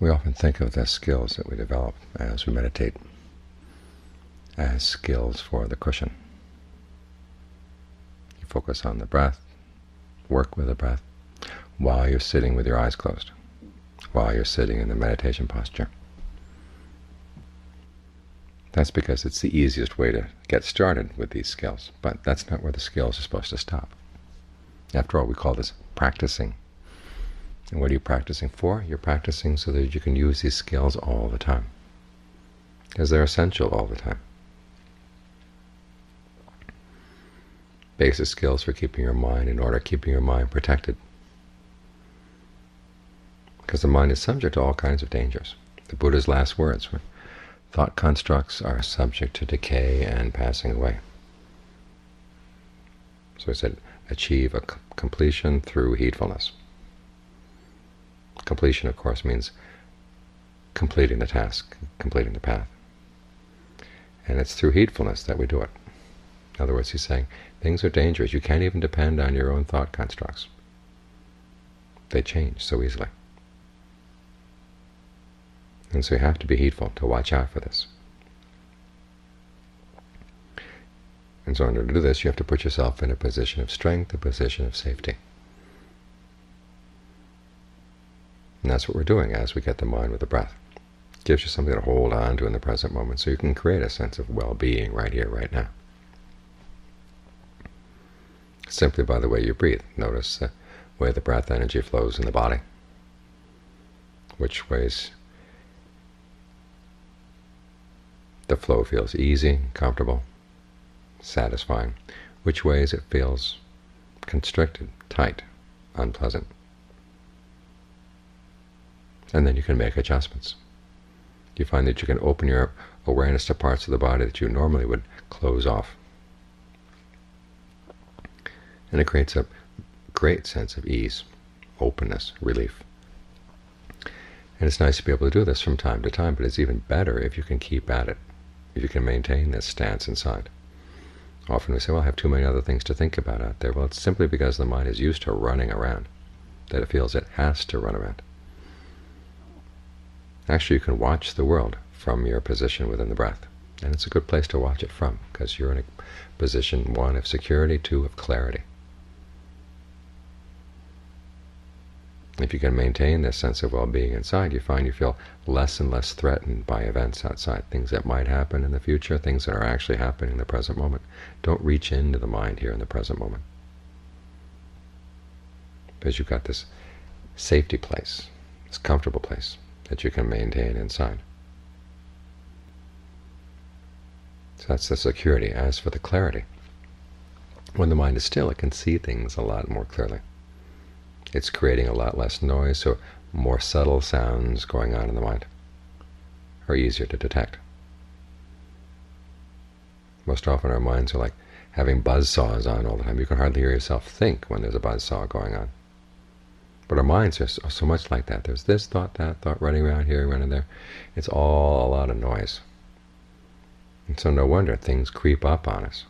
We often think of the skills that we develop as we meditate as skills for the cushion. You focus on the breath, work with the breath, while you're sitting with your eyes closed, while you're sitting in the meditation posture. That's because it's the easiest way to get started with these skills, but that's not where the skills are supposed to stop. After all, we call this practicing. And what are you practicing for? You're practicing so that you can use these skills all the time, because they're essential all the time. Basic skills for keeping your mind in order, keeping your mind protected. Because the mind is subject to all kinds of dangers. The Buddha's last words were, thought constructs are subject to decay and passing away. So he said, achieve a completion through heedfulness. Completion, of course, means completing the task, completing the path. And it's through heedfulness that we do it. In other words, he's saying things are dangerous. You can't even depend on your own thought constructs. They change so easily. And so you have to be heedful to watch out for this. And so in order to do this, you have to put yourself in a position of strength, a position of safety. And that's what we're doing as we get the mind with the breath. It gives you something to hold on to in the present moment so you can create a sense of well-being right here, right now. Simply by the way you breathe. Notice the way the breath energy flows in the body, which ways the flow feels easy, comfortable, satisfying, which ways it feels constricted, tight, unpleasant and then you can make adjustments. You find that you can open your awareness to parts of the body that you normally would close off. And it creates a great sense of ease, openness, relief. And it's nice to be able to do this from time to time, but it's even better if you can keep at it, if you can maintain this stance inside. Often we say, well, I have too many other things to think about out there. Well, it's simply because the mind is used to running around, that it feels it has to run around. Actually, you can watch the world from your position within the breath. And it's a good place to watch it from, because you're in a position, one, of security, two, of clarity. If you can maintain this sense of well-being inside, you find you feel less and less threatened by events outside, things that might happen in the future, things that are actually happening in the present moment. Don't reach into the mind here in the present moment, because you've got this safety place, this comfortable place that you can maintain inside. So that's the security. As for the clarity, when the mind is still, it can see things a lot more clearly. It's creating a lot less noise, so more subtle sounds going on in the mind are easier to detect. Most often our minds are like having buzz saws on all the time. You can hardly hear yourself think when there's a buzz saw going on. But our minds are so, so much like that. There's this thought, that thought, running around here, running there. It's all a lot of noise. And so no wonder things creep up on us.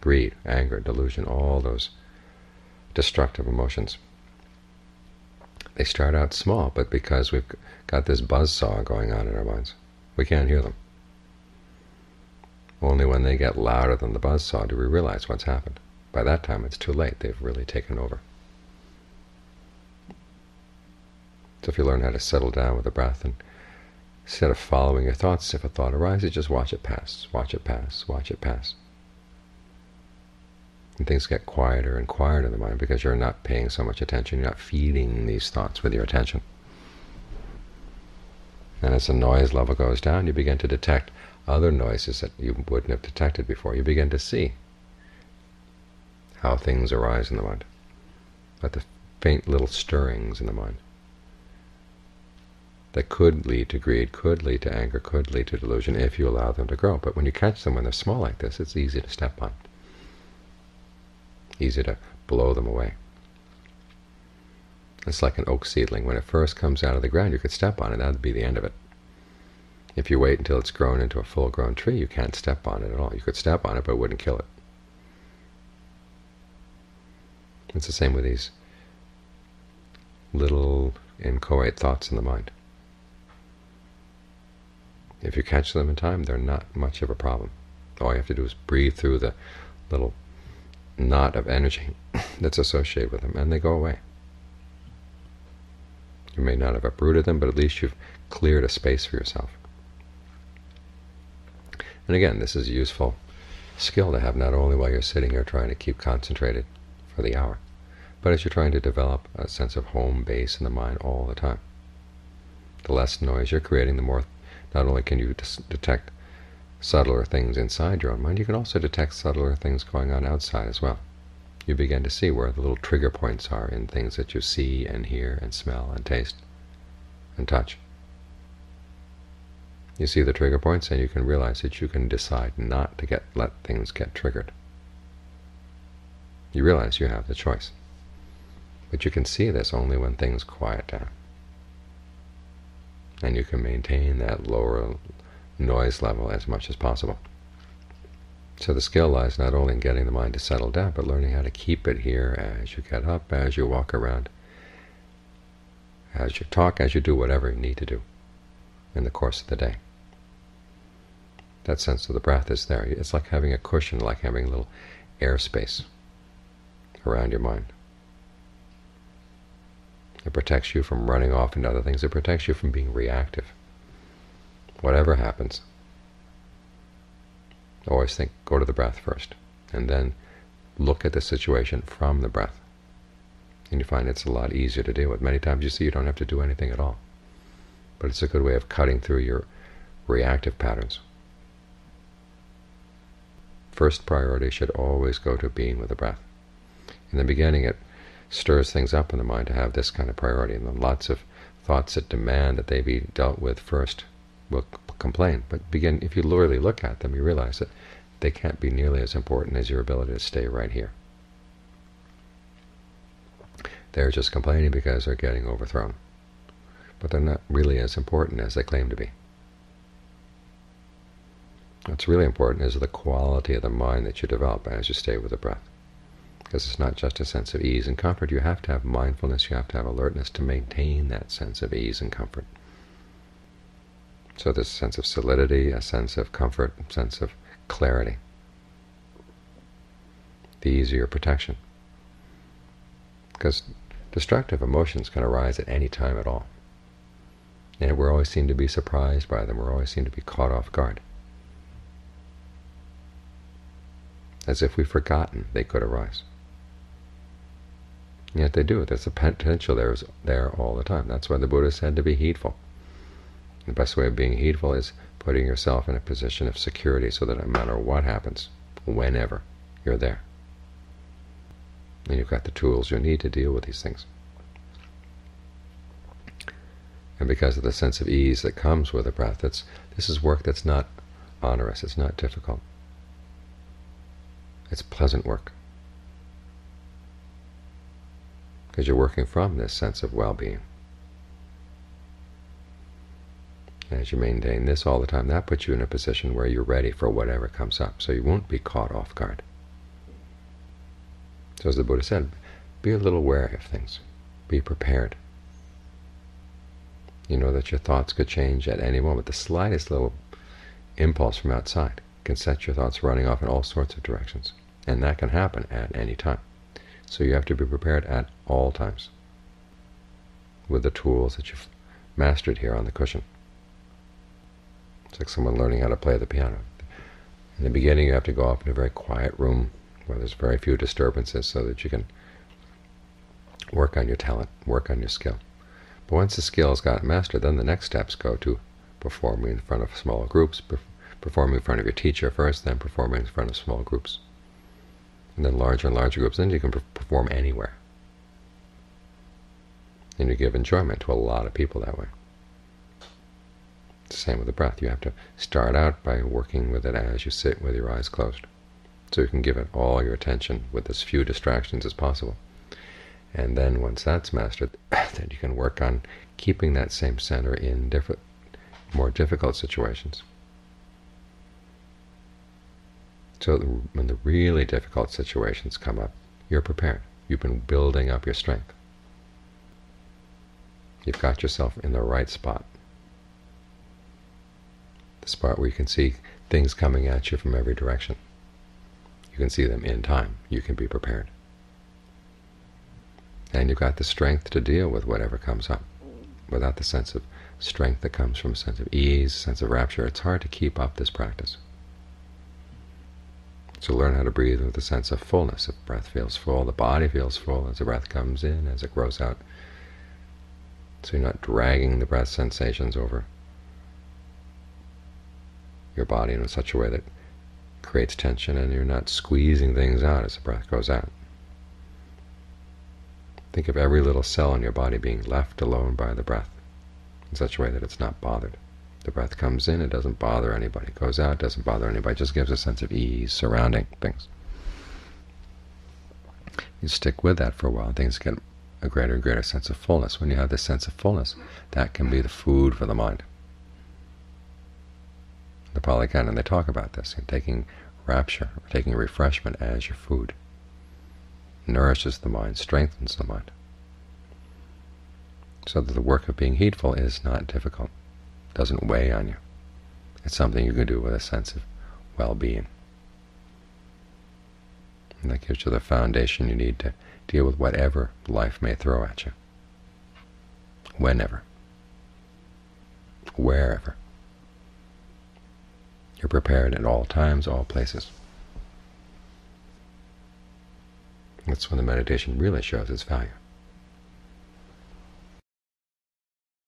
Greed, anger, delusion, all those destructive emotions. They start out small, but because we've got this buzz saw going on in our minds, we can't hear them. Only when they get louder than the buzz saw do we realize what's happened. By that time, it's too late. They've really taken over. So if you learn how to settle down with the breath and instead of following your thoughts, if a thought arises, just watch it pass, watch it pass, watch it pass. And things get quieter and quieter in the mind because you're not paying so much attention, you're not feeding these thoughts with your attention. And as the noise level goes down, you begin to detect other noises that you wouldn't have detected before. You begin to see how things arise in the mind, but the faint little stirrings in the mind that could lead to greed, could lead to anger, could lead to delusion if you allow them to grow. But when you catch them when they're small like this, it's easy to step on. Easy to blow them away. It's like an oak seedling. When it first comes out of the ground, you could step on it. That would be the end of it. If you wait until it's grown into a full-grown tree, you can't step on it at all. You could step on it, but it wouldn't kill it. It's the same with these little inchoate thoughts in the mind. If you catch them in time, they're not much of a problem. All you have to do is breathe through the little knot of energy that's associated with them, and they go away. You may not have uprooted them, but at least you've cleared a space for yourself. And again, this is a useful skill to have not only while you're sitting here trying to keep concentrated for the hour, but as you're trying to develop a sense of home base in the mind all the time. The less noise you're creating, the more not only can you detect subtler things inside your own mind, you can also detect subtler things going on outside as well. You begin to see where the little trigger points are in things that you see and hear and smell and taste and touch. You see the trigger points and you can realize that you can decide not to get let things get triggered. You realize you have the choice. But you can see this only when things quiet down and you can maintain that lower noise level as much as possible. So the skill lies not only in getting the mind to settle down, but learning how to keep it here as you get up, as you walk around, as you talk, as you do whatever you need to do in the course of the day. That sense of the breath is there. It's like having a cushion, like having a little airspace around your mind. It protects you from running off into other things. It protects you from being reactive. Whatever happens, always think, go to the breath first, and then look at the situation from the breath. And you find it's a lot easier to deal with. Many times you see you don't have to do anything at all. But it's a good way of cutting through your reactive patterns. First priority should always go to being with the breath. In the beginning, it stirs things up in the mind to have this kind of priority. And then lots of thoughts that demand that they be dealt with first will complain. But begin, if you really look at them, you realize that they can't be nearly as important as your ability to stay right here. They're just complaining because they're getting overthrown. But they're not really as important as they claim to be. What's really important is the quality of the mind that you develop as you stay with the breath because it's not just a sense of ease and comfort. You have to have mindfulness, you have to have alertness to maintain that sense of ease and comfort. So there's a sense of solidity, a sense of comfort, a sense of clarity. The easier protection. Because destructive emotions can arise at any time at all. And we always seem to be surprised by them. We always seem to be caught off guard. As if we've forgotten they could arise. Yet they do. There's a potential there is there all the time. That's why the Buddha said to be heedful. The best way of being heedful is putting yourself in a position of security so that no matter what happens, whenever, you're there. And you've got the tools you need to deal with these things. And because of the sense of ease that comes with the breath, it's, this is work that's not onerous, it's not difficult. It's pleasant work. Because you're working from this sense of well-being. As you maintain this all the time, that puts you in a position where you're ready for whatever comes up, so you won't be caught off guard. So as the Buddha said, be a little wary of things. Be prepared. You know that your thoughts could change at any moment. The slightest little impulse from outside can set your thoughts running off in all sorts of directions, and that can happen at any time. So you have to be prepared at all times with the tools that you've mastered here on the cushion. It's like someone learning how to play the piano. In the beginning, you have to go off in a very quiet room where there's very few disturbances so that you can work on your talent, work on your skill. But once the skill has got mastered, then the next steps go to performing in front of small groups, performing in front of your teacher first, then performing in front of small groups and then larger and larger groups, then you can perform anywhere. And you give enjoyment to a lot of people that way. It's the same with the breath. You have to start out by working with it as you sit with your eyes closed. So you can give it all your attention with as few distractions as possible. And then once that's mastered, then you can work on keeping that same center in different, more difficult situations. So when the really difficult situations come up, you're prepared. You've been building up your strength. You've got yourself in the right spot. The spot where you can see things coming at you from every direction. You can see them in time. You can be prepared. And you've got the strength to deal with whatever comes up. Without the sense of strength that comes from a sense of ease, sense of rapture, it's hard to keep up this practice. So learn how to breathe with a sense of fullness. If breath feels full, the body feels full as the breath comes in, as it grows out. So you're not dragging the breath sensations over your body in such a way that creates tension, and you're not squeezing things out as the breath goes out. Think of every little cell in your body being left alone by the breath in such a way that it's not bothered. The breath comes in, it doesn't bother anybody. It goes out, it doesn't bother anybody. It just gives a sense of ease surrounding things. You stick with that for a while, and things get a greater and greater sense of fullness. When you have this sense of fullness, that can be the food for the mind. The Pali Canon, they talk about this, taking rapture, taking refreshment as your food. Nourishes the mind, strengthens the mind. So that the work of being heedful is not difficult doesn't weigh on you. It's something you can do with a sense of well-being. And that gives you the foundation you need to deal with whatever life may throw at you, whenever, wherever. You're prepared at all times, all places. That's when the meditation really shows its value.